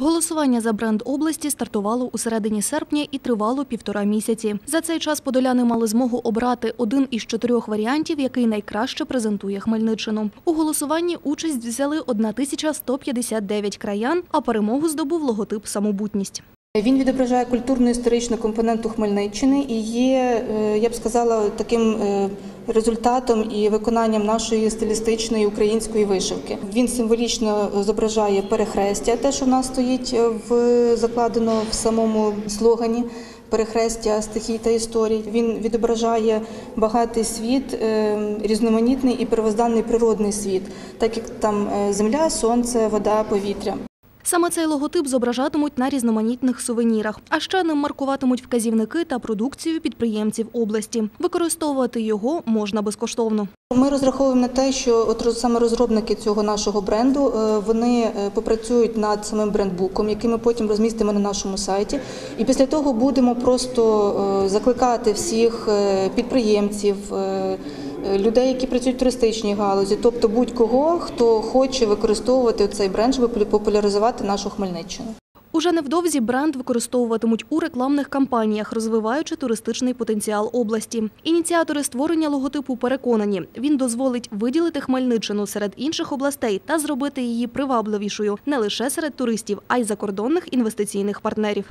Голосування за бренд області стартувало у середині серпня і тривало півтора місяці. За цей час подоляни мали змогу обрати один із чотирьох варіантів, який найкраще презентує Хмельниччину. У голосуванні участь взяли 1159 краян, а перемогу здобув логотип самобутність. Він відображає культурно-історичну компоненту Хмельниччини і є, е, я б сказала, таким е, результатом і виконанням нашої стилістичної української вишивки. Він символічно зображає перехрестя, те, що в нас стоїть е, в закладено в самому слогані. Перехрестя стихій та історій. Він відображає багатий світ, різноманітний і первозданний природний світ, так як там земля, сонце, вода, повітря. Саме цей логотип зображатимуть на різноманітних сувенірах, а ще ним маркуватимуть вказівники та продукцію підприємців області. Використовувати його можна безкоштовно. Ми розраховуємо на те, що от саме розробники цього нашого бренду е, вони е, попрацюють над самим брендбуком, який ми потім розмістимо на нашому сайті. І після того будемо просто е, закликати всіх підприємців. Людей, які працюють в туристичній галузі, тобто будь-кого, хто хоче використовувати цей бренд, щоб популяризувати нашу Хмельниччину. Уже невдовзі бренд використовуватимуть у рекламних кампаніях, розвиваючи туристичний потенціал області. Ініціатори створення логотипу переконані, він дозволить виділити Хмельниччину серед інших областей та зробити її привабливішою не лише серед туристів, а й закордонних інвестиційних партнерів.